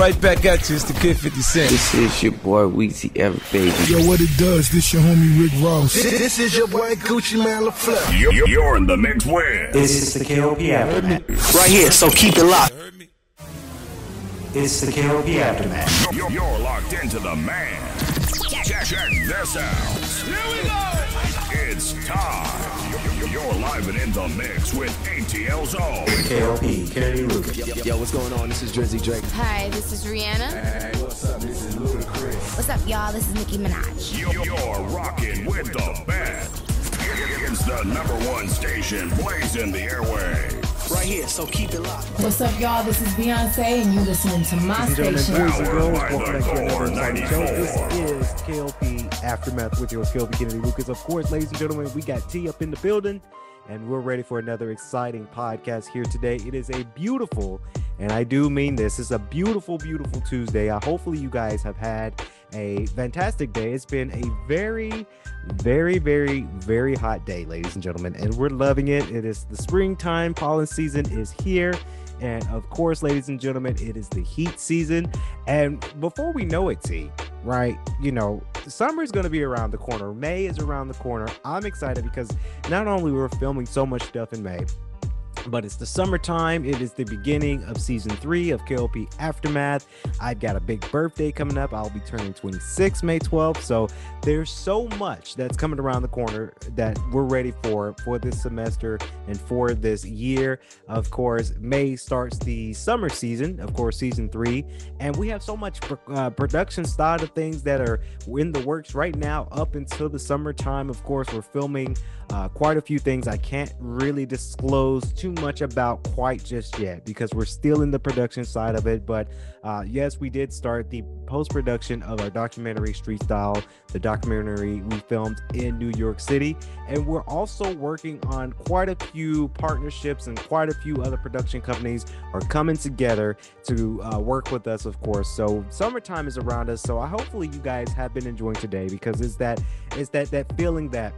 right back at you. It's the Kid 50 Cent. This is your boy Weezy F Baby. Yo, what it does, this your homie Rick Ross. This, this is your boy Gucci Mane La Flare. You're, you're in the mix with. This is the KLP Aftermath. Right here, so keep it locked. It's the KLP Aftermath. You're, you're locked into the man. Check, check this out. Here we go. It's time. You're, you're live and in the mix with ATL Zone. KLP, Kennedy Lucas. Yo, yo, what's going on? This is Drizzy Drake. Hi, this is Rihanna. Hey, what's up? This is Ludacris. What's up, y'all? This is Nicki Minaj. You're, you're rocking with the best. It's the number one station blazing the airway. Right here, so keep it locked. What's up, y'all? This is Beyonce, and you listening to my station. Powered by the Core 94. This is KLP Aftermath with your KLP Kennedy Lucas. Of course, ladies and gentlemen, we got T up in the building, and we're ready for another exciting podcast here today. It is a beautiful, and I do mean this, it's a beautiful, beautiful Tuesday. Uh, hopefully, you guys have had a fantastic day. It's been a very, very, very, very hot day, ladies and gentlemen, and we're loving it. It is the springtime, pollen season is here. And of course, ladies and gentlemen, it is the heat season. And before we know it, T, right? You know, summer is going to be around the corner. May is around the corner. I'm excited because not only we're filming so much stuff in May, but it's the summertime. It is the beginning of season three of KLP Aftermath. I've got a big birthday coming up. I'll be turning 26 May 12th. So there's so much that's coming around the corner that we're ready for for this semester and for this year. Of course, May starts the summer season, of course, season three. And we have so much uh, production side of things that are in the works right now up until the summertime. Of course, we're filming uh, quite a few things I can't really disclose too much about quite just yet because we're still in the production side of it. But uh, yes, we did start the post production of our documentary Street Style, the documentary we filmed in New York City. And we're also working on quite a few partnerships and quite a few other production companies are coming together to uh, work with us, of course. So summertime is around us. So I hopefully you guys have been enjoying today because it's that it's that that feeling that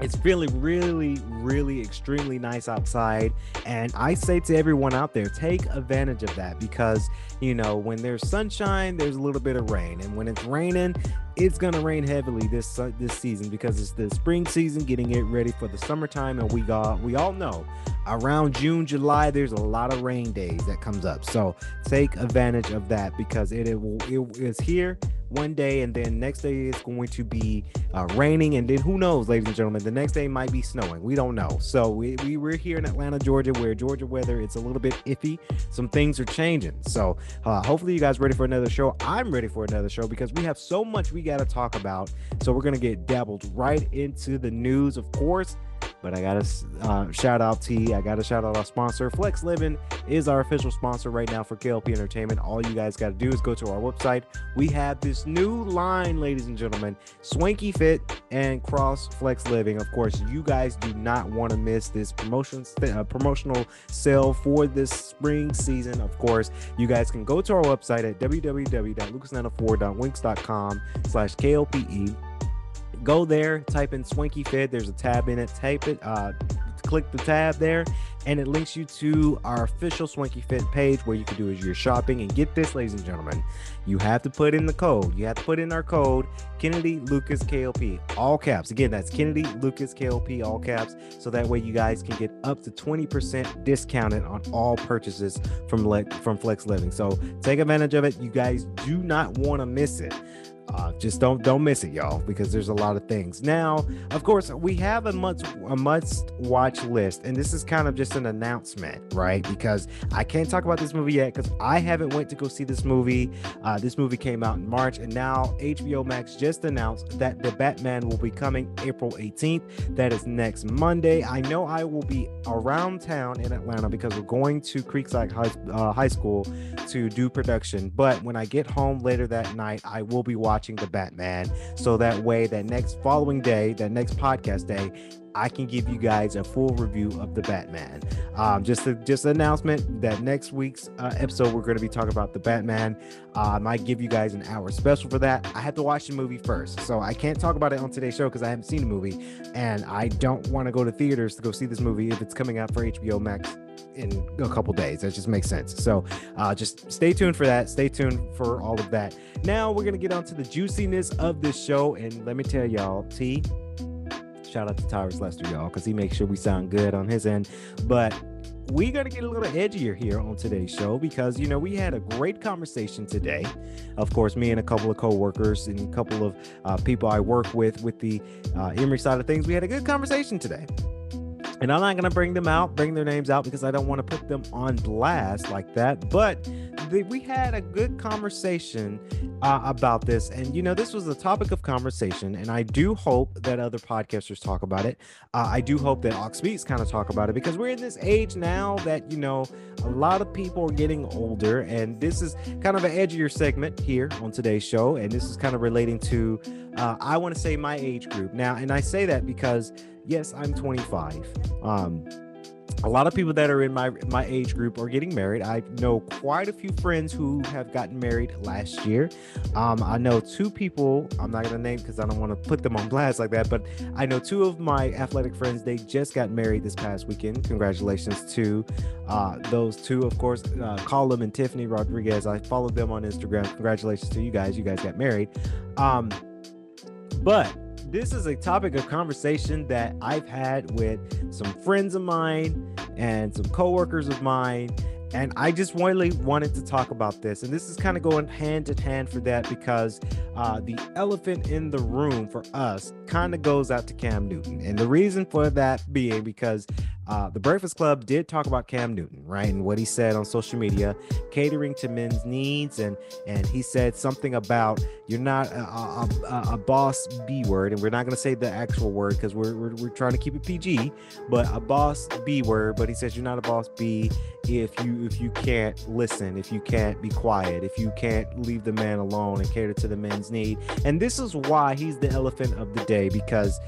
it's feeling really, really extremely nice outside. And I say to everyone out there, take advantage of that because, you know, when there's sunshine, there's a little bit of rain. And when it's raining, it's gonna rain heavily this uh, this season because it's the spring season, getting it ready for the summertime, and we got we all know around June, July, there's a lot of rain days that comes up. So take advantage of that because it, it will it is here one day and then next day it's going to be uh, raining and then who knows ladies and gentlemen the next day might be snowing. We don't know. So we, we we're here in atlanta georgia where georgia weather it's a little bit iffy. Some things are changing. So uh, hopefully you guys ready for another show. I'm ready for another show because we have so much we got to talk about. So we're gonna get dabbled right into the news of course but I gotta uh, shout out T. I gotta shout out our sponsor. Flex Living is our official sponsor right now for KLP Entertainment. All you guys gotta do is go to our website. We have this new line, ladies and gentlemen, Swanky Fit and Cross Flex Living. Of course, you guys do not want to miss this promotion uh, promotional sale for this spring season. Of course, you guys can go to our website at www.lucas94.winks.com slash KLPE go there, type in Swanky Fit. There's a tab in it. Type it, uh, click the tab there, and it links you to our official Swanky Fit page where you can do your shopping. And get this, ladies and gentlemen, you have to put in the code. You have to put in our code Kennedy Lucas KLP, all caps. Again, that's Kennedy Lucas KLP, all caps. So that way you guys can get up to 20% discounted on all purchases from Le- from Flex Living. So take advantage of it. You guys do not want to miss it. Uh, just don't don't miss it, y'all, because there's a lot of things. Now, of course, we have a must a must watch list, and this is kind of just an announcement, right? Because I can't talk about this movie yet because I haven't went to go see this movie. Uh, this movie came out in March, and now HBO Max just announced that the Batman will be coming April 18th. That is next Monday. I know I will be around town in Atlanta because we're going to Creekside High, uh, High School to do production. But when I get home later that night, I will be watching watching the Batman. So that way, that next following day, that next podcast day, I can give you guys a full review of the Batman. Um, just a, just an announcement that next week's uh, episode we're going to be talking about the Batman. Uh, I might give you guys an hour special for that. I have to watch the movie first, so I can't talk about it on today's show because I haven't seen the movie, and I don't want to go to theaters to go see this movie if it's coming out for HBO Max in a couple days. That just makes sense. So uh, just stay tuned for that. Stay tuned for all of that. Now we're gonna get on to the juiciness of this show, and let me tell y'all, T. Shout out to Tyrus Lester, y'all, because he makes sure we sound good on his end. But we got to get a little edgier here on today's show because you know we had a great conversation today of course me and a couple of co-workers and a couple of uh, people i work with with the uh, emory side of things we had a good conversation today and I'm not going to bring them out, bring their names out because I don't want to put them on blast like that. But the, we had a good conversation uh, about this. And, you know, this was a topic of conversation. And I do hope that other podcasters talk about it. Uh, I do hope that Ox Speaks kind of talk about it because we're in this age now that, you know, a lot of people are getting older. And this is kind of an edgier segment here on today's show. And this is kind of relating to, uh, I want to say, my age group. Now, and I say that because yes, I'm 25. Um, a lot of people that are in my my age group are getting married. I know quite a few friends who have gotten married last year. Um, I know two people. I'm not gonna name because I don't want to put them on blast like that. But I know two of my athletic friends. They just got married this past weekend. Congratulations to uh, those two. Of course, uh, Colum and Tiffany Rodriguez. I followed them on Instagram. Congratulations to you guys. You guys got married. Um, but this is a topic of conversation that I've had with some friends of mine and some coworkers of mine. And I just really wanted to talk about this. And this is kind of going hand in hand for that because uh, the elephant in the room for us kind of goes out to Cam Newton. And the reason for that being because uh, the Breakfast Club did talk about Cam Newton, right, and what he said on social media, catering to men's needs, and and he said something about you're not a, a, a boss B word, and we're not going to say the actual word because we're, we're we're trying to keep it PG, but a boss B word. But he says you're not a boss B if you if you can't listen, if you can't be quiet, if you can't leave the man alone and cater to the men's need, and this is why he's the elephant of the day because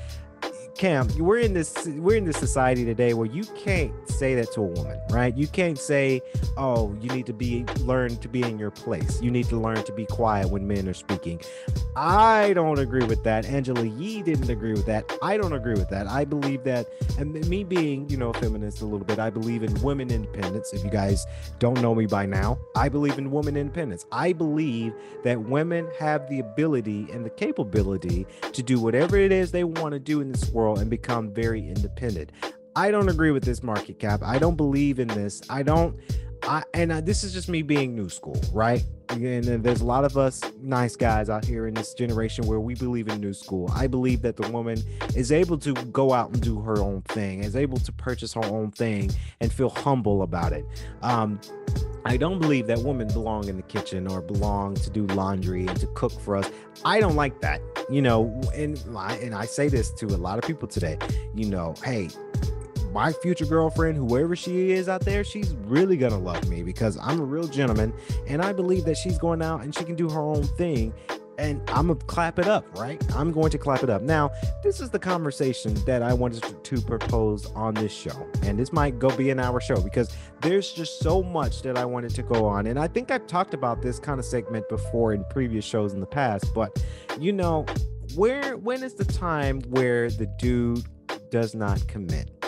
Cam, we're in this we're in this society today where you can't say that to a woman, right? You can't say, "Oh, you need to be learn to be in your place. You need to learn to be quiet when men are speaking." I don't agree with that. Angela Yee didn't agree with that. I don't agree with that. I believe that, and me being, you know, a feminist a little bit, I believe in women independence. If you guys don't know me by now, I believe in women independence. I believe that women have the ability and the capability to do whatever it is they want to do in this world and become very independent. I don't agree with this market cap. I don't believe in this. I don't. I and I, this is just me being new school, right? And there's a lot of us nice guys out here in this generation where we believe in new school. I believe that the woman is able to go out and do her own thing, is able to purchase her own thing, and feel humble about it. Um, I don't believe that women belong in the kitchen or belong to do laundry and to cook for us. I don't like that, you know. And and I say this to a lot of people today. You know, hey, my future girlfriend, whoever she is out there, she's really gonna love me because I'm a real gentleman, and I believe that she's going out and she can do her own thing and I'm gonna clap it up, right? I'm going to clap it up. Now, this is the conversation that I wanted to propose on this show, and this might go be an hour show because there's just so much that I wanted to go on, and I think I've talked about this kind of segment before in previous shows in the past, but you know, where when is the time where the dude does not commit?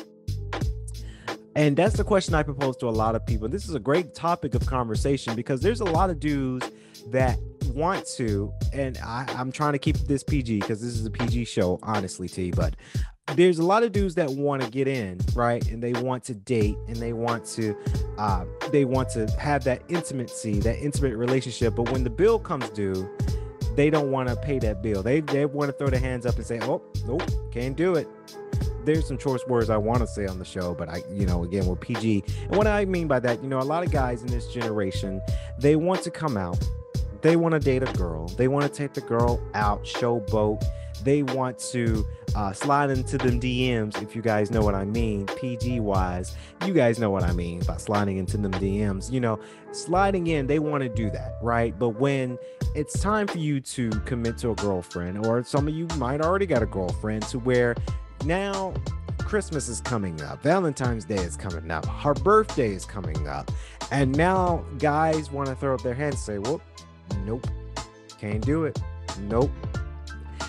And that's the question I propose to a lot of people. This is a great topic of conversation because there's a lot of dudes that want to, and I, am trying to keep this PG because this is a PG show, honestly, T. But there's a lot of dudes that want to get in, right? And they want to date and they want to, uh, they want to have that intimacy, that intimate relationship. But when the bill comes due, they don't want to pay that bill. They they want to throw their hands up and say, "Oh, nope, can't do it." There's some choice words I want to say on the show, but I, you know, again, we're PG. And what I mean by that, you know, a lot of guys in this generation, they want to come out, they want to date a girl, they want to take the girl out, showboat. They want to uh, slide into them DMs, if you guys know what I mean, PG wise. You guys know what I mean by sliding into them DMs. You know, sliding in, they want to do that, right? But when it's time for you to commit to a girlfriend, or some of you might already got a girlfriend, to where now Christmas is coming up, Valentine's Day is coming up, her birthday is coming up, and now guys want to throw up their hands and say, Well, nope, can't do it. Nope.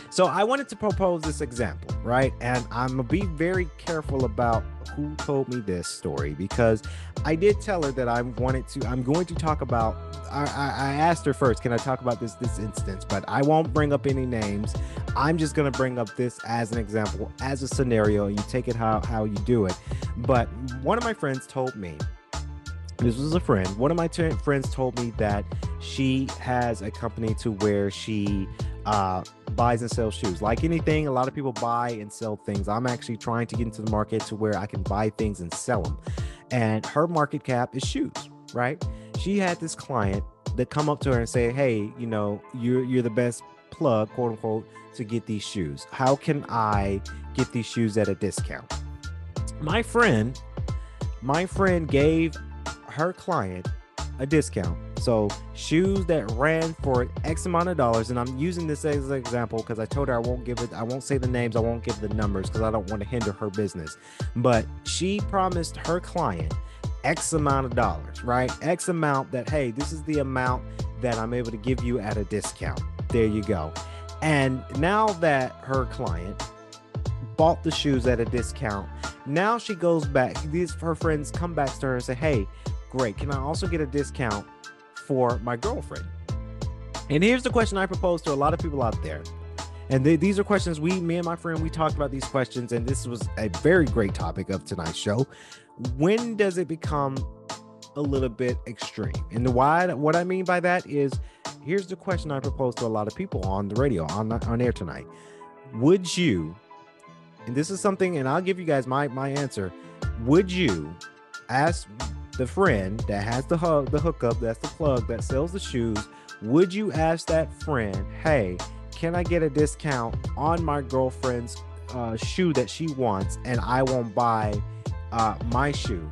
So I wanted to propose this example, right? And I'm gonna be very careful about who told me this story because I did tell her that I wanted to. I'm going to talk about. I, I, asked her first, can I talk about this this instance? But I won't bring up any names. I'm just going to bring up this as an example, as a scenario. You take it how how you do it. But one of my friends told me. This was a friend. One of my t- friends told me that she has a company to where she uh, buys and sells shoes. Like anything, a lot of people buy and sell things. I'm actually trying to get into the market to where I can buy things and sell them. And her market cap is shoes, right? She had this client that come up to her and say, "Hey, you know, you're you're the best plug, quote unquote, to get these shoes. How can I get these shoes at a discount?" My friend, my friend gave her client a discount. So shoes that ran for X amount of dollars, and I'm using this as an example because I told her I won't give it, I won't say the names, I won't give the numbers because I don't want to hinder her business. But she promised her client X amount of dollars, right? X amount that, hey, this is the amount that I'm able to give you at a discount. There you go. And now that her client bought the shoes at a discount, now she goes back. These her friends come back to her and say, Hey, great. Can I also get a discount for my girlfriend? And here's the question I propose to a lot of people out there. And th- these are questions we, me and my friend, we talked about these questions, and this was a very great topic of tonight's show. When does it become a little bit extreme? And why, what I mean by that is, here's the question I propose to a lot of people on the radio, on on air tonight. Would you, and this is something, and I'll give you guys my my answer. Would you ask the friend that has the hug, the hookup, that's the plug that sells the shoes? Would you ask that friend, hey, can I get a discount on my girlfriend's uh, shoe that she wants and I won't buy uh, my shoe?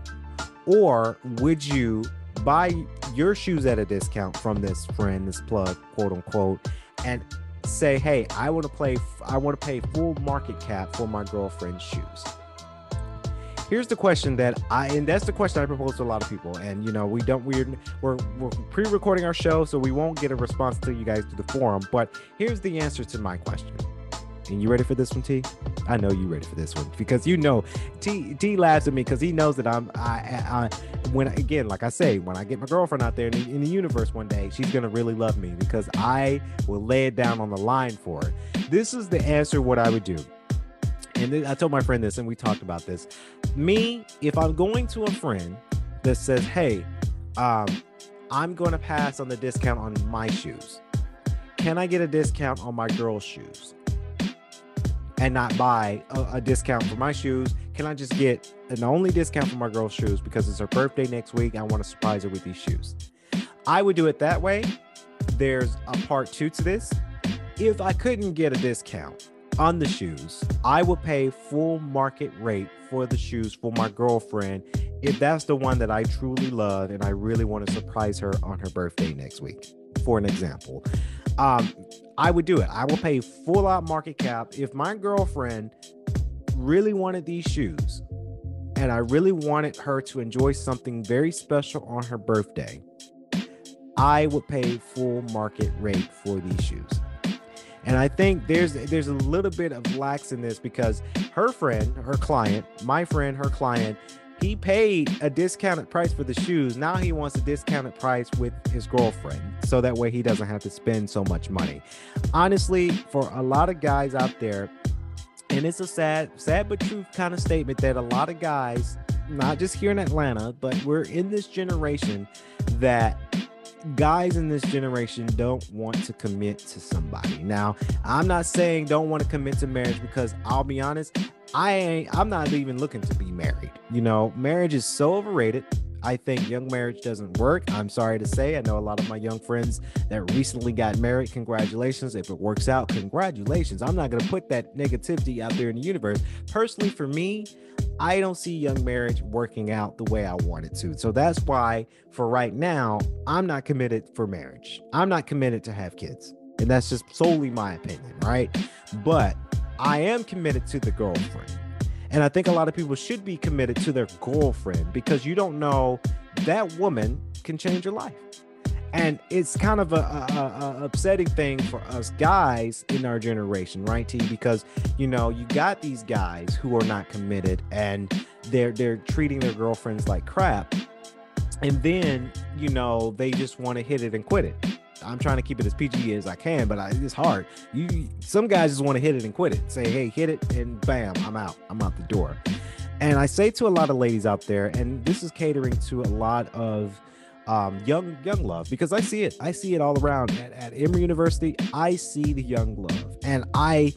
Or would you buy your shoes at a discount from this friend, this plug, quote unquote, and say, hey, I want to play, I want to pay full market cap for my girlfriend's shoes? Here's the question that I and that's the question I propose to a lot of people. And you know, we don't we're we're, we're pre-recording our show, so we won't get a response to you guys through the forum. But here's the answer to my question. And you ready for this one, T? I know you ready for this one because you know T T laughs at me because he knows that I'm I, I when again like I say when I get my girlfriend out there in the, in the universe one day she's gonna really love me because I will lay it down on the line for her. This is the answer. What I would do and I told my friend this, and we talked about this. Me, if I'm going to a friend that says, "Hey, um, I'm going to pass on the discount on my shoes. Can I get a discount on my girl's shoes?" And not buy a, a discount for my shoes. Can I just get an only discount for my girl's shoes because it's her birthday next week? I want to surprise her with these shoes. I would do it that way. There's a part two to this. If I couldn't get a discount, on the shoes, I would pay full market rate for the shoes for my girlfriend if that's the one that I truly love and I really want to surprise her on her birthday next week. For an example, um, I would do it. I will pay full out market cap if my girlfriend really wanted these shoes and I really wanted her to enjoy something very special on her birthday. I would pay full market rate for these shoes. And I think there's there's a little bit of lax in this because her friend, her client, my friend, her client, he paid a discounted price for the shoes. Now he wants a discounted price with his girlfriend. So that way he doesn't have to spend so much money. Honestly, for a lot of guys out there, and it's a sad, sad but true kind of statement that a lot of guys, not just here in Atlanta, but we're in this generation that guys in this generation don't want to commit to somebody. Now, I'm not saying don't want to commit to marriage because I'll be honest, I ain't I'm not even looking to be married. You know, marriage is so overrated. I think young marriage doesn't work. I'm sorry to say. I know a lot of my young friends that recently got married. Congratulations. If it works out, congratulations. I'm not going to put that negativity out there in the universe. Personally, for me, I don't see young marriage working out the way I want it to. So that's why, for right now, I'm not committed for marriage. I'm not committed to have kids. And that's just solely my opinion, right? But I am committed to the girlfriend. And I think a lot of people should be committed to their girlfriend because you don't know that woman can change your life. And it's kind of a, a, a, upsetting thing for us guys in our generation, right? T? Because you know you got these guys who are not committed, and they're they're treating their girlfriends like crap. And then you know they just want to hit it and quit it. I'm trying to keep it as pg as i can but I, it's hard. You some guys just want to hit it and quit it. Say hey hit it and bam i'm out. I'm out the door. And i say to a lot of ladies out there and this is catering to a lot of um, young young love because I see it. I see it all around at, at Emory University. I see the young love, and I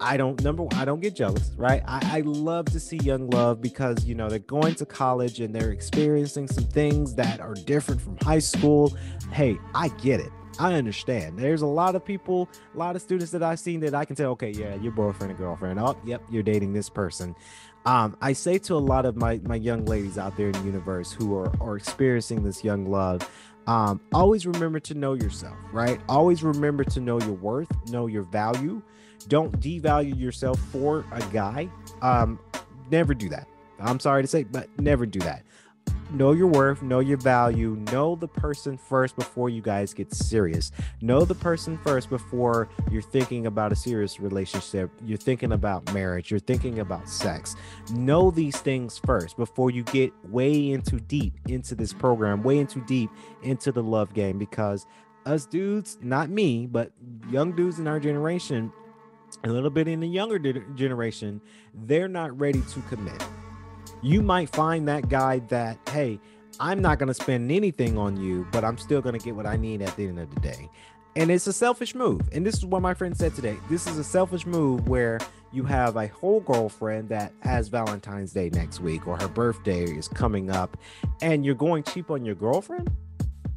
I don't number one, I don't get jealous, right? I, I love to see young love because you know they're going to college and they're experiencing some things that are different from high school. Hey, I get it. I understand. There's a lot of people, a lot of students that I've seen that I can say, okay, yeah, your boyfriend and girlfriend. Oh, yep, you're dating this person. Um, I say to a lot of my my young ladies out there in the universe who are are experiencing this young love, um, always remember to know yourself, right? Always remember to know your worth, know your value. Don't devalue yourself for a guy. Um, never do that. I'm sorry to say, but never do that know your worth, know your value, know the person first before you guys get serious. Know the person first before you're thinking about a serious relationship. You're thinking about marriage, you're thinking about sex. Know these things first before you get way into deep into this program, way into deep into the love game because us dudes, not me, but young dudes in our generation, a little bit in the younger generation, they're not ready to commit you might find that guy that, hey, I'm not going to spend anything on you, but I'm still going to get what I need at the end of the day. And it's a selfish move. And this is what my friend said today. This is a selfish move where you have a whole girlfriend that has Valentine's Day next week or her birthday is coming up and you're going cheap on your girlfriend?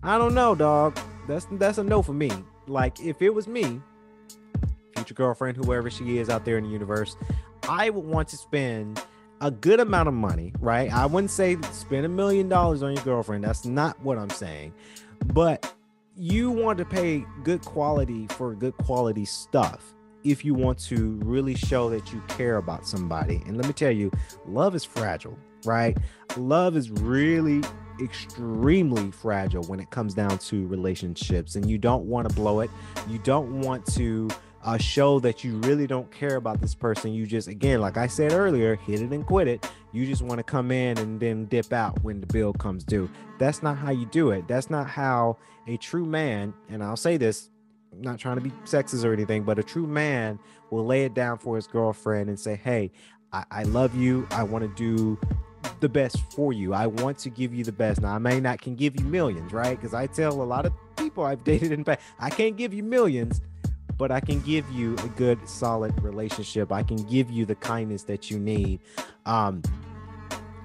I don't know, dog. That's that's a no for me. Like if it was me, future girlfriend, whoever she is out there in the universe, I would want to spend a good amount of money, right? I wouldn't say spend a million dollars on your girlfriend. That's not what I'm saying. But you want to pay good quality for good quality stuff if you want to really show that you care about somebody. And let me tell you, love is fragile, right? Love is really extremely fragile when it comes down to relationships and you don't want to blow it. You don't want to uh, show that you really don't care about this person. You just, again, like I said earlier, hit it and quit it. You just want to come in and then dip out when the bill comes due. That's not how you do it. That's not how a true man, and I'll say this, I'm not trying to be sexist or anything, but a true man will lay it down for his girlfriend and say, Hey, I, I love you. I want to do the best for you. I want to give you the best. Now, I may not can give you millions, right? Because I tell a lot of people I've dated in fact, I can't give you millions, but I can give you a good, solid relationship. I can give you the kindness that you need. Um,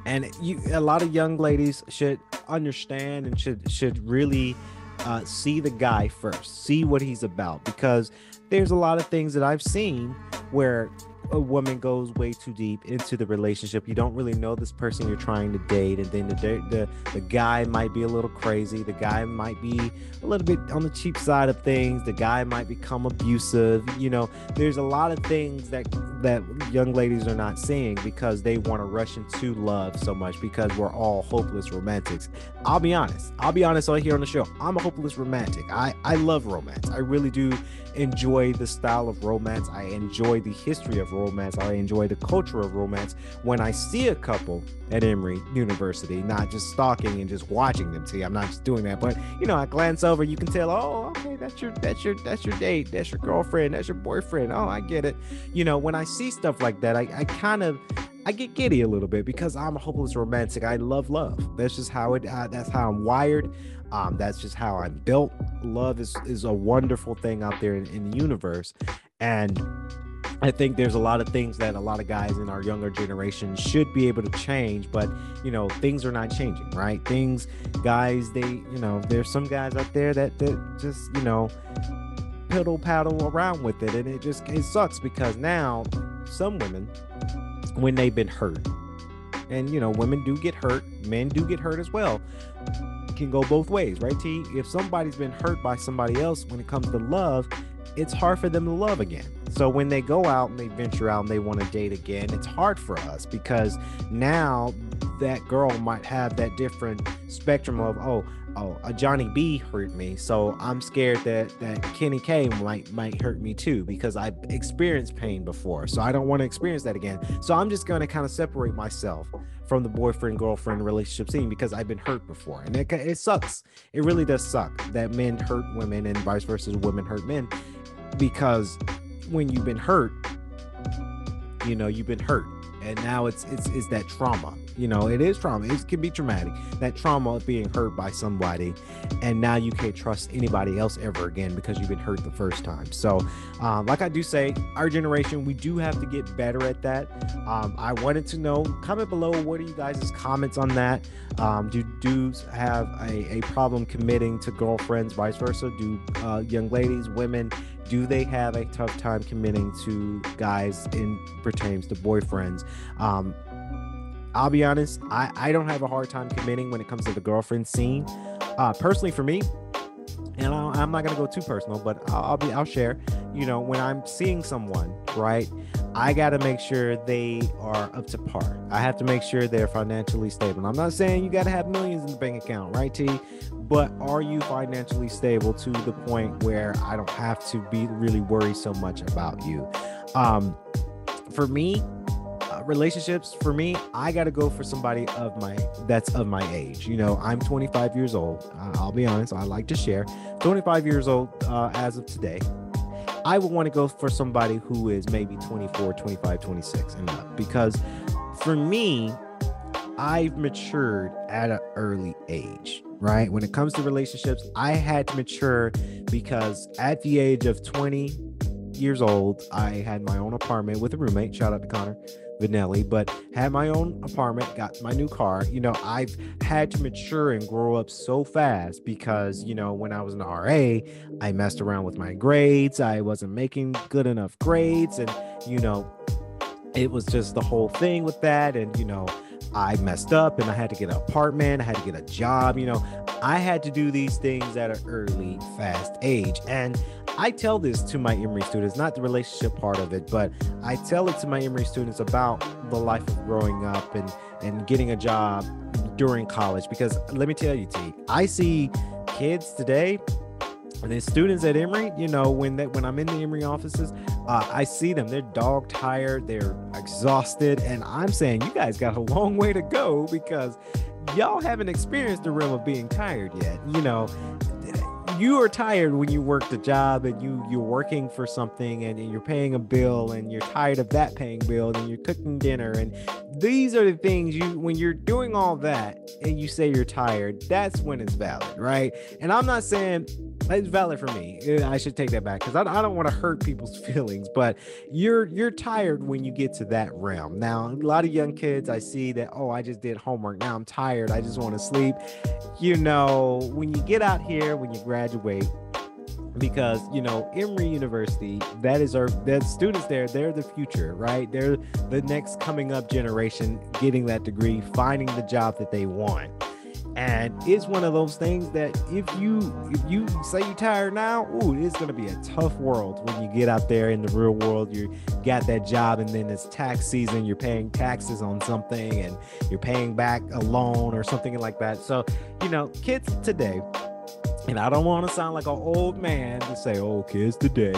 and you, a lot of young ladies should understand and should should really uh, see the guy first, see what he's about, because there's a lot of things that I've seen where a woman goes way too deep into the relationship. You don't really know this person you're trying to date, and then the the the guy might be a little crazy. The guy might be a little bit on the cheap side of things. The guy might become abusive. You know, there's a lot of things that that young ladies are not seeing because they want to rush into love so much because we're all hopeless romantics. I'll be honest. I'll be honest right here on the show. I'm a hopeless romantic. I I love romance. I really do enjoy the style of romance. I enjoy the history of romance. I enjoy the culture of romance. When I see a couple at Emory University, not just stalking and just watching them. See, I'm not just doing that, but you know, I glance over, you can tell, oh, okay, that's your that's your that's your date, that's your girlfriend, that's your boyfriend. Oh, I get it. You know, when I see stuff like that, I, I kind of I get giddy a little bit because I'm a hopeless romantic. I love love. That's just how it. Uh, that's how I'm wired. Um, that's just how I'm built. Love is is a wonderful thing out there in, in the universe, and I think there's a lot of things that a lot of guys in our younger generation should be able to change, but you know, things are not changing, right? Things, guys, they, you know, there's some guys out there that, that just, you know, piddle paddle around with it, and it just it sucks because now some women, when they've been hurt, and you know, women do get hurt, men do get hurt as well can go both ways, right? T. If somebody's been hurt by somebody else when it comes to love, it's hard for them to love again. So when they go out and they venture out and they want to date again, it's hard for us because now that girl might have that different spectrum of oh oh a Johnny B hurt me, so I'm scared that that Kenny K might might hurt me too because I've experienced pain before, so I don't want to experience that again. So I'm just gonna kind of separate myself from the boyfriend girlfriend relationship scene because I've been hurt before, and it it sucks. It really does suck that men hurt women and vice versa, women hurt men because when you've been hurt, you know you've been hurt and now it's it's it's that trauma you know it is trauma. It can be traumatic. That trauma of being hurt by somebody and now you can't trust anybody else ever again because you've been hurt the first time. So um, like i do say our generation we do have to get better at that. Um, i wanted to know comment below what are you guys' comments on that? Um, do dudes have a, a problem committing to girlfriends vice versa? Do uh, young ladies women do they have a tough time committing to guys in pertains to boyfriends? Um i'll be honest i i don't have a hard time committing when it comes to the girlfriend scene. Uh personally for me and I'll, i'm not gonna go too personal but I'll, I'll be i'll share. You know when i'm seeing someone right i got to make sure they are up to par. I have to make sure they're financially stable. I'm not saying you got to have millions in the bank account right t? But are you financially stable to the point where I don't have to be really worried so much about you? Um, for me, relationships for me, I got to go for somebody of my that's of my age. You know, I'm 25 years old. I'll be honest, I like to share. 25 years old uh, as of today. I would want to go for somebody who is maybe 24, 25, 26 and up because for me, I've matured at an early age right? When it comes to relationships, I had to mature because at the age of 20 years old, I had my own apartment with a roommate. Shout out to Connor Vanelli, but had my own apartment, got my new car. You know, I've had to mature and grow up so fast because, you know, when I was an RA, I messed around with my grades. I wasn't making good enough grades. And, you know, it was just the whole thing with that. And, you know, I messed up and I had to get an apartment, I had to get a job, you know. I had to do these things at an early, fast age. And I tell this to my Emory students, not the relationship part of it, but I tell it to my Emory students about the life of growing up and and getting a job during college because let me tell you T, I see kids today and then students at Emory, you know, when that when I'm in the Emory offices, uh, I see them. They're dog tired, they're exhausted, and I'm saying you guys got a long way to go because y'all haven't experienced the realm of being tired yet. You know, you are tired when you work the job and you you're working for something and, and, you're paying a bill and you're tired of that paying bill and you're cooking dinner and these are the things you when you're doing all that and you say you're tired that's when it's valid right and i'm not saying it's valid for me. Uh, I should take that back because I, I don't want to hurt people's feelings. But you're you're tired when you get to that realm. Now, a lot of young kids, I see that. Oh, I just did homework. Now I'm tired. I just want to sleep. You know, when you get out here, when you graduate, because you know Emory University that is our that students there they're the future right they're the next coming up generation getting that degree finding the job that they want and it's one of those things that if you if you say you're tired now, ooh, it's gonna be a tough world when you get out there in the real world. You got that job, and then it's tax season. You're paying taxes on something, and you're paying back a loan or something like that. So, you know, kids today, and I don't want to sound like an old man to say, "Oh, kids today."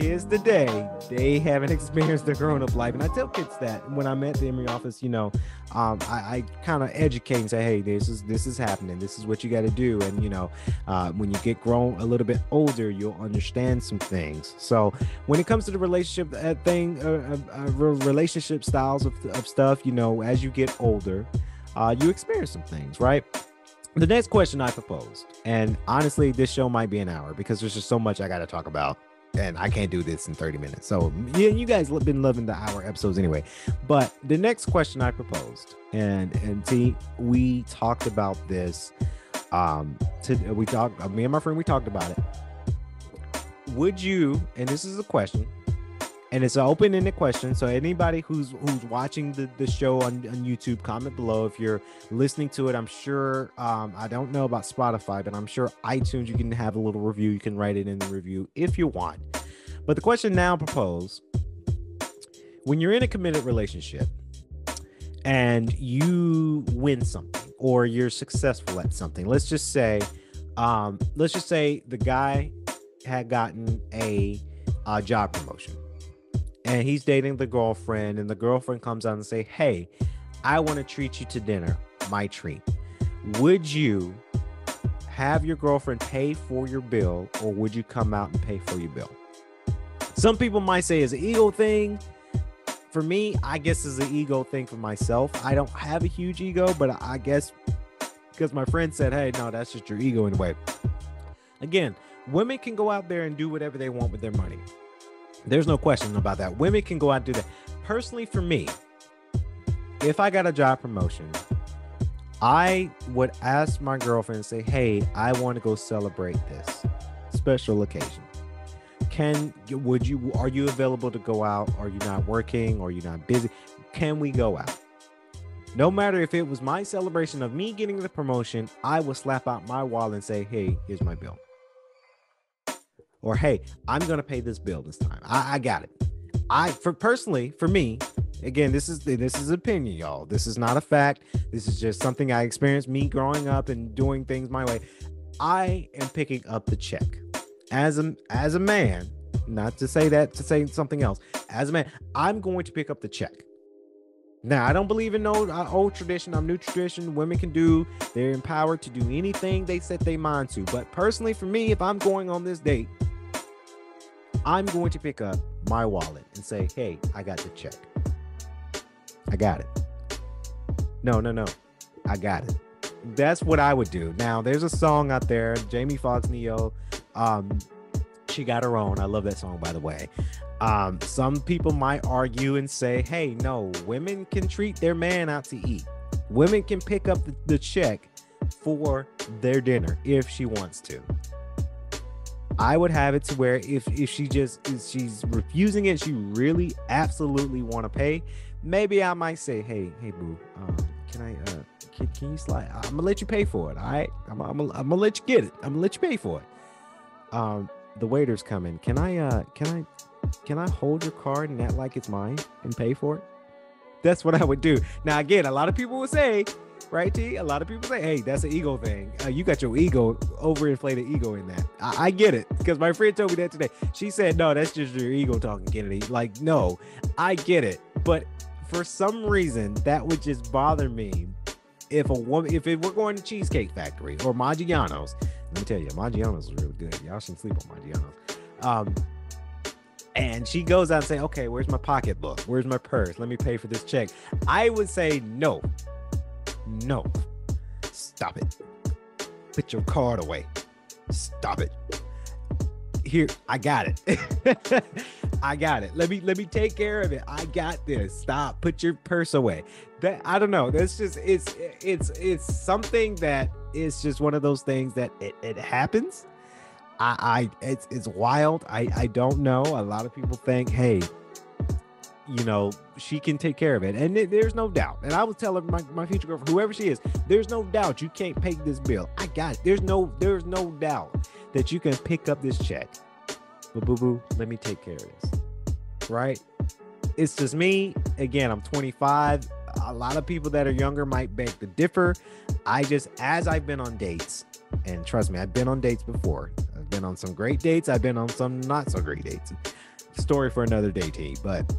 kids today, they haven't experienced the grown up life. And I tell kids that when I'm at the Emory office, you know, um, I, I kind of educate and say, hey, this is this is happening. This is what you got to do. And you know, uh, when you get grown a little bit older, you'll understand some things. So when it comes to the relationship uh, thing, uh, uh, uh relationship styles of, of stuff, you know, as you get older, uh, you experience some things, right? The next question I proposed, and honestly, this show might be an hour because there's just so much I got to talk about and I can't do this in 30 minutes. So yeah, you guys have been loving the hour episodes anyway. But the next question I proposed, and and T, we talked about this. Um, to we talked, me and my friend, we talked about it. Would you? And this is a question and it's an open-ended question so anybody who's who's watching the, the show on, on youtube comment below. If you're listening to it i'm sure um, i don't know about spotify but i'm sure itunes you can have a little review. You can write it in the review if you want. But the question now proposed when you're in a committed relationship and you win something or you're successful at something. Let's just say, um, let's just say the guy had gotten a, a job promotion and he's dating the girlfriend, and the girlfriend comes out and say, Hey, I want to treat you to dinner, my treat. Would you have your girlfriend pay for your bill or would you come out and pay for your bill? Some people might say it's an ego thing. For me, I guess it's an ego thing for myself. I don't have a huge ego, but I guess because my friend said, Hey, no, that's just your ego in a way. Again, women can go out there and do whatever they want with their money. There's no question about that. Women can go out and do that. Personally, for me, if I got a job promotion, I would ask my girlfriend and say, Hey, I want to go celebrate this special occasion. Can would you are you available to go out? Are you not working? Are you not busy? Can we go out? No matter if it was my celebration of me getting the promotion, I would slap out my wallet and say, Hey, here's my bill or hey, I'm gonna pay this bill this time. I, I got it. I for personally, for me, again, this is this is opinion, y'all. This is not a fact. This is just something I experienced me growing up and doing things my way. I am picking up the check as a as a man. Not to say that to say something else. As a man, I'm going to pick up the check. Now, I don't believe in no uh, old tradition. I'm new tradition. Women can do. They're empowered to do anything they set their mind to. But personally, for me, if I'm going on this date, I'm going to pick up my wallet and say, hey, I got the check. I got it. No, no, no. I got it. That's what I would do. Now, there's a song out there, Jamie Foxx Ne-Yo. Um, she got her own. I love that song, by the way. Um, some people might argue and say, hey, no, women can treat their man out to eat. Women can pick up the, the check for their dinner if she wants to. I would have it to where if if she just if she's refusing it, she really absolutely want to pay. Maybe I might say, hey, hey, boo, um, can I uh can, can you slide? I'm gonna let you pay for it. All right, I'm, I'm, I'm gonna let you get it. I'm gonna let you pay for it. Um, the waiter's coming. Can I uh can I can I hold your card and act like it's mine and pay for it? That's what I would do. Now again, a lot of people would say, right? T. A lot of people say, "Hey, that's an ego thing. Uh, you got your ego, overinflated ego in that." I, I get it because my friend told me that today. She said, "No, that's just your ego talking, Kennedy." Like, no, I get it, but for some reason, that would just bother me. If a woman, if it, we're going to Cheesecake Factory or Maggiano's, let me tell you, Maggiano's is really good. Y'all shouldn't sleep on Maggiano's. Um, and she goes out and say, "Okay, where's my pocketbook? Where's my purse? Let me pay for this check." I would say no. No. Stop it. Put your card away. Stop it. Here, I got it. I got it. Let me let me take care of it. I got this. Stop. Put your purse away. That I don't know. That's just it's it's it's something that is just one of those things that it, it happens. I, I it's it's wild. I I don't know. A lot of people think, hey, you know, she can take care of it. And th- there's no doubt. And I was telling my, my future girlfriend, whoever she is, there's no doubt you can't pay this bill. I got it. There's no, there's no doubt that you can pick up this check. But boo boo, let me take care of this. Right? It's just me. Again, I'm 25. A lot of people that are younger might beg to differ. I just, as I've been on dates, and trust me, I've been on dates before. I've been on some great dates. I've been on some not so great dates. Story for another day, T. But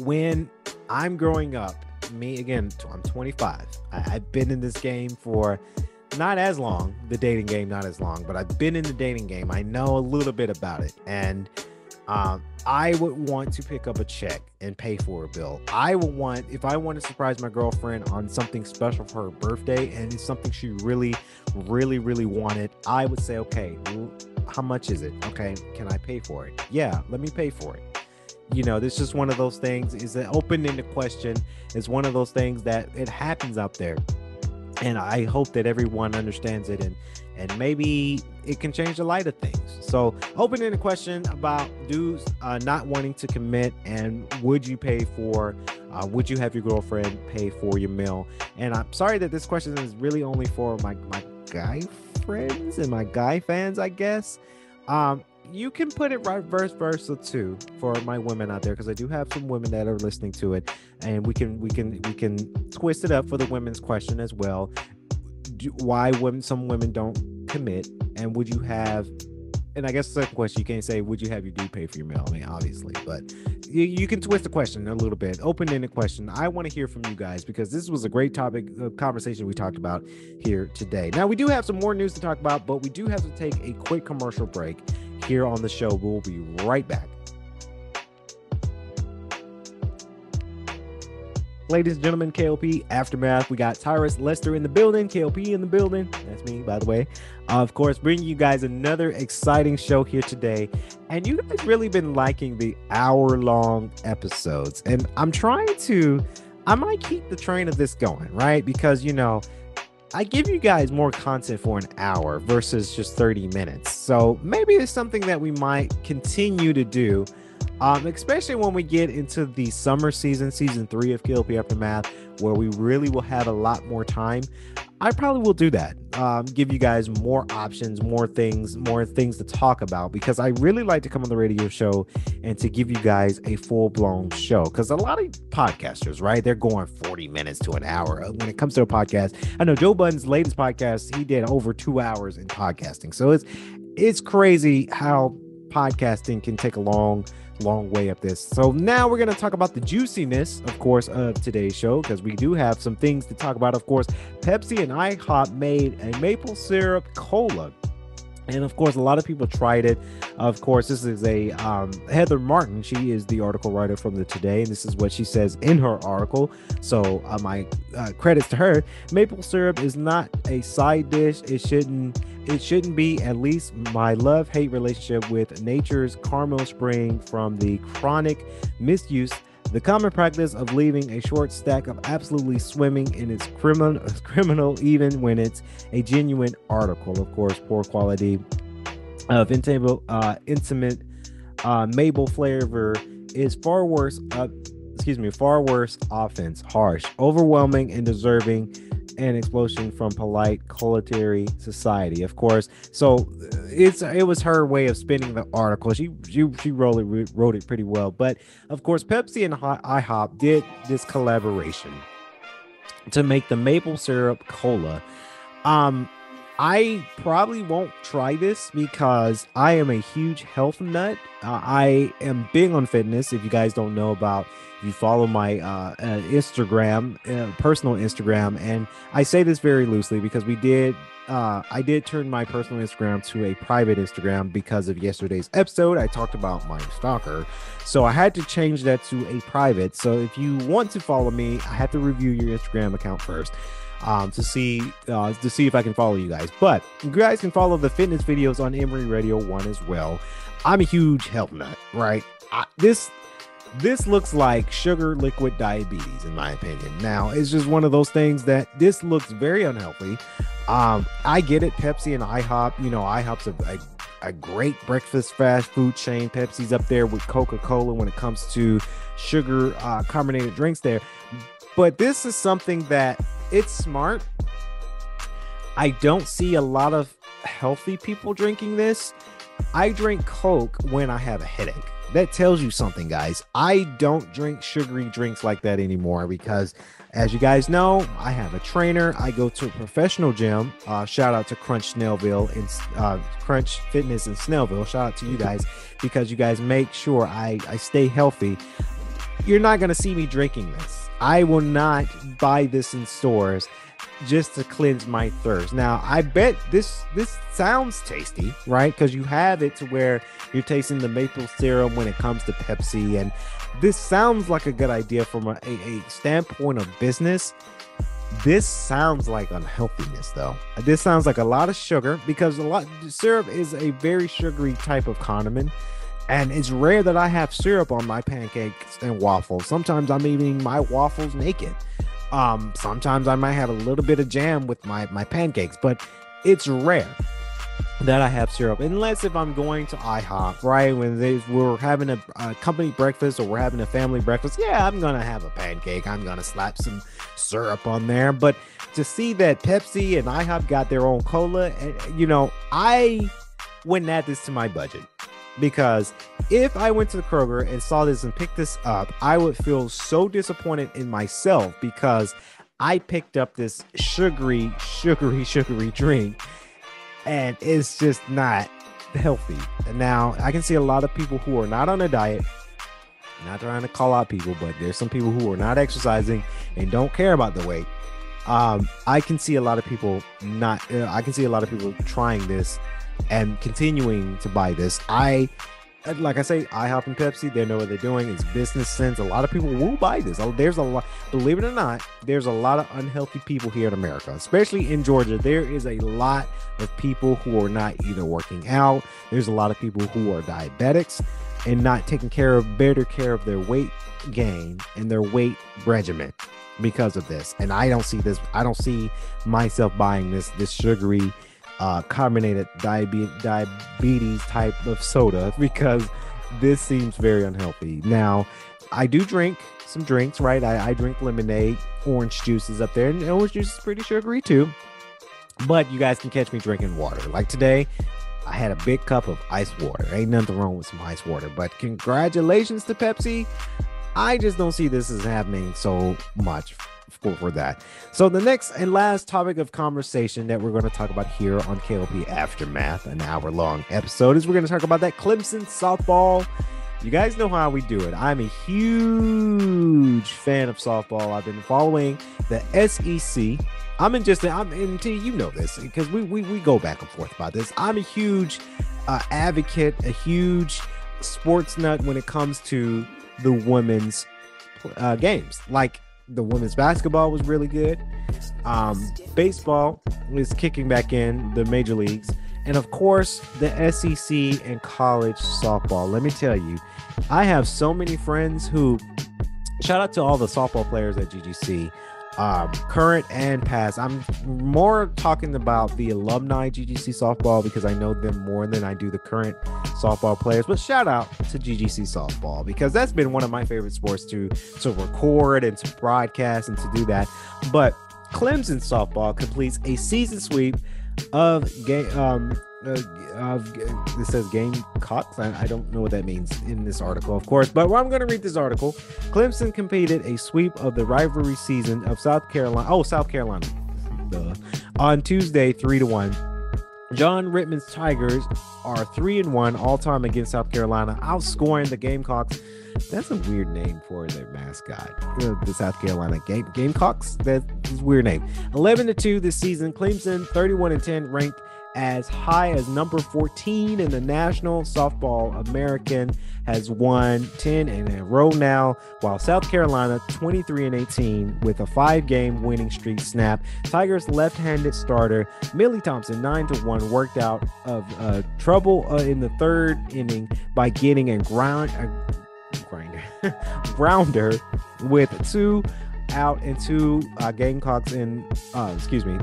when I'm growing up, me again, I'm 25. I, have been in this game for not as long, the dating game, not as long, but I've been in the dating game. I know a little bit about it. And um, I would want to pick up a check and pay for a bill. I would want, if I want to surprise my girlfriend on something special for her birthday and something she really, really, really wanted, I would say, okay, how much is it? Okay, can I pay for it? Yeah, let me pay for it you know this is one of those things is an open-ended question is one of those things that it happens out there. And i hope that everyone understands it and and maybe it can change the light of things. So open-ended question about dudes uh, not wanting to commit and would you pay for uh, would you have your girlfriend pay for your meal? And i'm sorry that this question is really only for my my guy friends and my guy fans i guess. Um you can put it right verse versa too for my women out there because I do have some women that are listening to it, and we can we can we can twist it up for the women's question as well. Do, why women some women don't commit, and would you have? And I guess the second question you can't say would you have your dude pay for your meal? I mean, obviously, but you, you can twist the question a little bit, open-ended question. I want to hear from you guys because this was a great topic of conversation we talked about here today. Now we do have some more news to talk about, but we do have to take a quick commercial break here on the show. We'll be right back. Ladies and gentlemen, KLP Aftermath. We got Tyrus Lester in the building, KLP in the building. That's me, by the way. Uh, of course, bringing you guys another exciting show here today. And you guys really been liking the hour long episodes. And I'm trying to, I might keep the train of this going, right? Because, you know, I give you guys more content for an hour versus just 30 minutes. So maybe it's something that we might continue to do, um, especially when we get into the summer season, season three of KLP Aftermath, where we really will have a lot more time. I probably will do that. Um, give you guys more options, more things, more things to talk about because I really like to come on the radio show and to give you guys a full blown show. Because a lot of podcasters, right, they're going 40 minutes to an hour. When it comes to a podcast, I know Joe Budden's latest podcast, he did over two hours in podcasting. So it's it's crazy how podcasting can take a long long way up this. So now we're going to talk about the juiciness, of course, of today's show because we do have some things to talk about. Of course, Pepsi and IHOP made a maple syrup cola. And of course, a lot of people tried it. Of course, this is a um, Heather Martin. She is the article writer from the Today, and this is what she says in her article. So, uh, my uh, credits to her. Maple syrup is not a side dish. It shouldn't. It shouldn't be. At least my love-hate relationship with nature's caramel spring from the chronic misuse the common practice of leaving a short stack of absolutely swimming in its criminal, criminal even when it's a genuine article. Of course, poor quality of intimate, uh, intimate uh, Mabel flavor is far worse. Uh, excuse me, far worse offense, harsh, overwhelming, and deserving an explosion from polite culinary society of course so it's it was her way of spinning the article she she, she wrote it wrote it pretty well but of course pepsi and ihop did this collaboration to make the maple syrup cola um I probably won't try this because I am a huge health nut. Uh, I am big on fitness. If you guys don't know about, if you follow my uh, uh, Instagram, uh, personal Instagram, and I say this very loosely because we did, uh, I did turn my personal Instagram to a private Instagram because of yesterday's episode. I talked about my stalker, so I had to change that to a private. So if you want to follow me, I have to review your Instagram account first um, to see uh, to see if I can follow you guys. But you guys can follow the fitness videos on Emory Radio One as well. I'm a huge health nut, right? I, this this looks like sugar liquid diabetes, in my opinion. Now it's just one of those things that this looks very unhealthy. Um, I get it, Pepsi and IHOP. You know, IHOP's a, a a great breakfast fast food chain. Pepsi's up there with Coca Cola when it comes to sugar uh, carbonated drinks there. But this is something that it's smart. I don't see a lot of healthy people drinking this. I drink Coke when I have a headache. That tells you something, guys. I don't drink sugary drinks like that anymore because, as you guys know, I have a trainer. I go to a professional gym. Uh, shout out to Crunch Snellville and uh, Crunch Fitness in Snellville. Shout out to you guys because you guys make sure I, I stay healthy. You're not going to see me drinking this. I will not buy this in stores just to cleanse my thirst. Now, I bet this this sounds tasty, right? Because you have it to where you're tasting the maple syrup when it comes to Pepsi, and this sounds like a good idea from a, a, a standpoint of business. This sounds like unhealthiness, though. This sounds like a lot of sugar because a lot syrup is a very sugary type of condiment. And it's rare that I have syrup on my pancakes and waffles. Sometimes I'm eating my waffles naked. Um, sometimes I might have a little bit of jam with my, my pancakes, but it's rare that I have syrup, unless if I'm going to IHOP, right? When they we're having a, a, company breakfast or we're having a family breakfast, yeah, I'm gonna have a pancake. I'm gonna slap some syrup on there. But to see that Pepsi and IHOP got their own cola, you know, I wouldn't add this to my budget because if I went to the Kroger and saw this and picked this up, I would feel so disappointed in myself because I picked up this sugary, sugary, sugary drink and it's just not healthy. Now, I can see a lot of people who are not on a diet, not trying to call out people, but there's some people who are not exercising and don't care about the weight. Um, I can see a lot of people not, uh, I can see a lot of people trying this and continuing to buy this. I like I say, IHOP and Pepsi, they know what they're doing. It's business sense. A lot of people will buy this. There's a lot, believe it or not, there's a lot of unhealthy people here in America, especially in Georgia. There is a lot of people who are not either working out. There's a lot of people who are diabetics and not taking care of better care of their weight gain and their weight regimen because of this. And I don't see this. I don't see myself buying this this sugary uh, carbonated diabetes, type of soda because this seems very unhealthy. Now, I do drink some drinks, right? I, I drink lemonade, orange juice is up there, and orange juice is pretty sugary too. But you guys can catch me drinking water. Like today, I had a big cup of ice water. Ain't nothing wrong with some ice water, but congratulations to Pepsi. I just don't see this as happening so much for, for that. So the next and last topic of conversation that we're going to talk about here on KLP Aftermath, an hour long episode, is we're going to talk about that Clemson softball. You guys know how we do it. I'm a huge fan of softball. I've been following the SEC. I'm in just I'm in you know this because we, we we go back and forth about this. I'm a huge uh, advocate, a huge sports nut when it comes to the women's uh, games. Like the women's basketball was really good. Um, baseball is kicking back in the major leagues. And of course, the SEC and college softball. Let me tell you, I have so many friends who shout out to all the softball players at GGC, um, current and past. I'm more talking about the alumni GGC softball because I know them more than I do the current softball players. But shout out to GGC softball because that's been one of my favorite sports to to record and to broadcast and to do that. But Clemson softball completes a season sweep of game. Um, uh, of this says Gamecocks. I, I don't know what that means in this article, of course, but I'm going to read this article. Clemson completed a sweep of the rivalry season of South Carolina. Oh, South Carolina, Duh. on Tuesday, three to one. John Rittman's Tigers are three and one all time against South Carolina, outscoring the Gamecocks. That's a weird name for their mascot, the, the South Carolina Game Gamecocks. That's a weird name. Eleven to two this season. Clemson, thirty-one and ten, ranked as high as number 14 in the National Softball American has won 10 in a row now, while South Carolina 23 and 18 with a five-game winning streak snap. Tigers left-handed starter Millie Thompson 9 to 1 worked out of uh, trouble uh, in the third inning by getting a ground a grinder grounder with two out and two uh, Gamecocks in uh, excuse me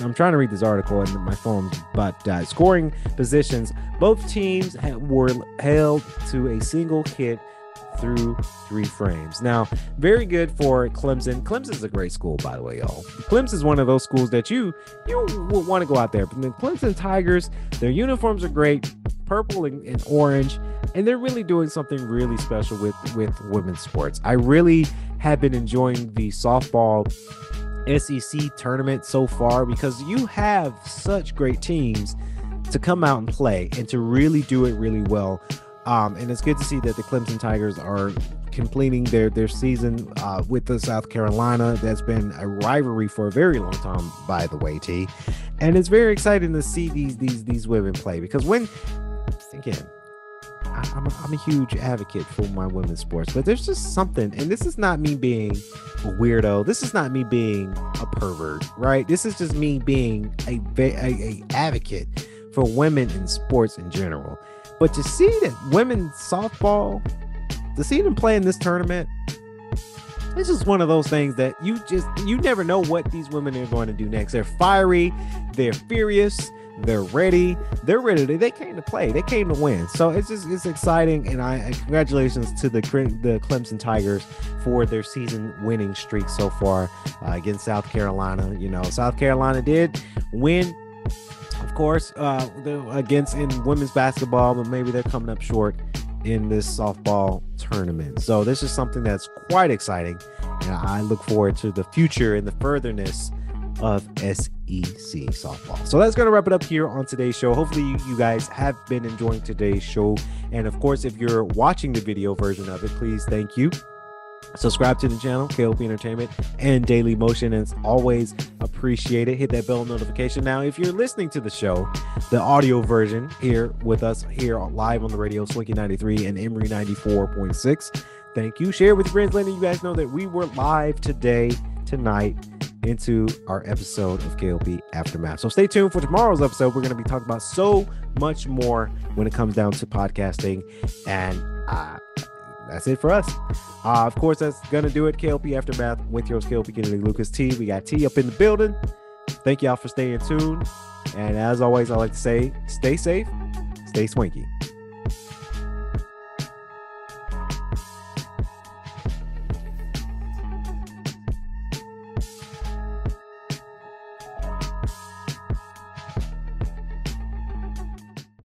I'm trying to read this article in my phone, but uh, scoring positions, both teams ha- were held to a single hit through three frames. Now, very good for Clemson. Clemson's a great school, by the way, y'all. Clemson is one of those schools that you you will want to go out there. But the Clemson Tigers, their uniforms are great, purple and, and orange, and they're really doing something really special with with women's sports. I really have been enjoying the softball SEC tournament so far because you have such great teams to come out and play and to really do it really well. Um, and it's good to see that the Clemson Tigers are completing their their season uh, with the South Carolina. That's been a rivalry for a very long time, by the way, T. And it's very exciting to see these these these women play because when again, I, I'm, a, I'm a huge advocate for my women's sports, but there's just something, and this is not me being a weirdo. This is not me being a pervert, right? This is just me being a, a, a advocate for women in sports in general. But to see that women softball, to see them play in this tournament, it's just one of those things that you just you never know what these women are going to do next. They're fiery, they're furious, they're ready. They're ready. To, they came to play. They came to win. So it's just it's exciting, and I and congratulations to the the Clemson Tigers for their season winning streak so far uh, against South Carolina. You know, South Carolina did win of course, uh, against in women's basketball, but maybe they're coming up short in this softball tournament. So this is something that's quite exciting, and I look forward to the future and the furtherness of SEC softball. So that's going to wrap it up here on today's show. Hopefully, you, guys have been enjoying today's show, and of course, if you're watching the video version of it, please thank you. Subscribe to the channel, KLP Entertainment and Daily Motion. And it's always appreciated. Hit that bell notification. Now, if you're listening to the show, the audio version here with us here live on the radio, Swanky 93 and Emory 94.6. Thank you. Share with your friends, letting you guys know that we were live today, tonight, into our episode of KLP Aftermath. So stay tuned for tomorrow's episode. We're going to be talking about so much more when it comes down to podcasting. And uh, that's it for us. Uh, of course, that's gonna do it. KLP Aftermath with your KLP Kennedy Lucas T. We got T up in the building. Thank y'all for staying tuned. And as always, I like to say, stay safe, stay swanky.